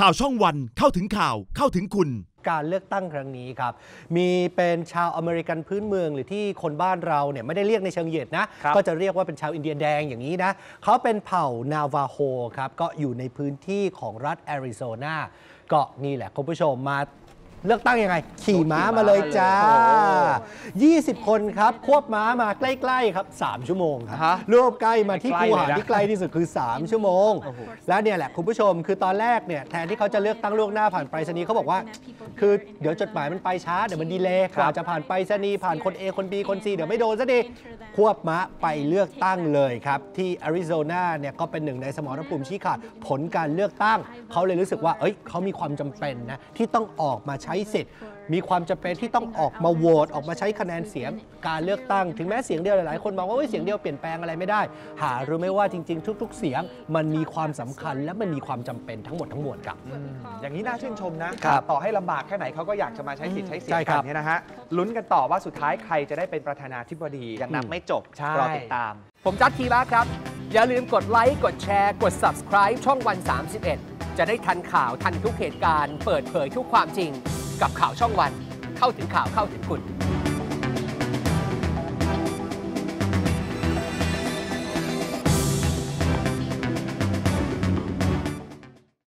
ข่าวช่องวันเข้าถึงข่าวเข้าถึงคุณ การเลือกตั้งครั้งนี้ครับ มีเป็นชาวอเมริกันพื้นเมืองหรือที่คนบ้านเราเนี่ยไม่ได้เรียกในเชิงเหยียดนะ ครับก็จะเรียกว่าเป็นชาวอินเดียแดงอย่างนี้นะเขาเป็นเผ่านาวาโฮครับ ก็อยู่ในพื้นที่ของรัฐแอริโซนาก็นี่แหละคุณผู้ชมมา เลือกตั้งยังไง ขี่ม้ามาเลยจ้า 20 คนครับควบม้ามาใกล้ๆครับ 3 ชั่วโมงครับฮะรวบใกล้มาที่ใกล้คูเลยหานะที่ใกล้ที่สุดคือ 3 ชั่วโมงแล้วเนี่ยแหละคุณผู้ชมคือตอนแรกเนี่ยแทนที่เขาจะเลือกตั้งล่วงหน้าผ่านไปรษณีย์เขาบอกว่า คือเดี๋ยวจดหมายมันไปช้าเดี๋ยวมันดีเลย์กว่าจะผ่านไปรษณีย์ผ่านคน A คน B คน C เดี๋ยวไม่โดนซะดีควบม้าไปเลือกตั้งเลยครับ ที่อาริโซนาเนี่ยก็เป็นหนึ่งในสมรภูมิชี้ขาดผลการเลือกตั้ง เขาเลยรู้สึกว่าเอ้ยเขามีความจำเป็นนะที่ต้องออกมาใช้สิทธิ์ มีความจำเป็นที่ต้องออกมาโหวตออกมาใช้คะแนนเสียงการเลือกตั้ง ถึงแม้เสียงเดียวหลายๆ คนมองว่าเอ้ยเสียงเดียวเปลี่ยนแปลงอะไรไม่ได้ หารู้ไหมว่าจริง ๆ ทุก ๆ เสียงมันมีความสำคัญและมันมีความจำเป็นทั้งหมดทั้งมวลครับ อย่างนี้น่าชื่นชมนะครับต่อให้ลำบากแค่ไหนเขาก็อยากจะมาใช้สิทธิ์ใช้เสียใช่งครักับนเนี่ยนะฮะลุ้นกันต่อว่าสุดท้ายใครจะได้เป็นประธานาธิบดียังนับไม่จบใช่รอติดตาม ผมจัดทีละครับอย่าลืมกดไลค์กดแชร์กด subscribe ช่องวัน 31 จะได้ทันข่าวทันทุกเหตุการณ์ เปิดเผยทุกความจริง กับข่าวช่องวัน เข้าถึงข่าวเข้าถึงคุณ